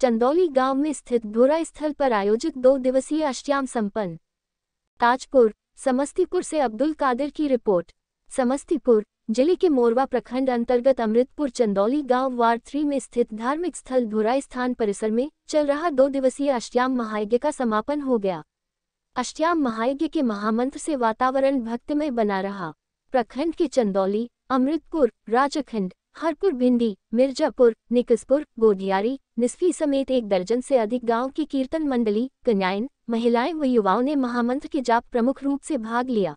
चंदौली गाँव में स्थित धोरा स्थल पर आयोजित दो दिवसीय अष्टयाम संपन्न। ताजपुर, समस्तीपुर से अब्दुल कादिर की रिपोर्ट। समस्तीपुर, ज़िले के मोरवा प्रखंड अंतर्गत अमृतपुर चंदौली गाँव वार्ड थ्री में स्थित धार्मिक स्थल धुरा स्थान परिसर में चल रहा दो दिवसीय अष्टयाम महायज्ञ का समापन हो गया। अष्टयाम महायज्ञ के महामंत्र से वातावरण भक्तिमय बना रहा। प्रखंड के चंदौली, अमृतपुर, राजखंड हरपुर भिंडी, मिर्जापुर, निकसपुर गोडियारी निस्फी समेत एक दर्जन से अधिक गाँव की कीर्तन मंडली, कन्याएँ, महिलाएँ व युवाओं ने महामंत्र के जाप प्रमुख रूप से भाग लिया।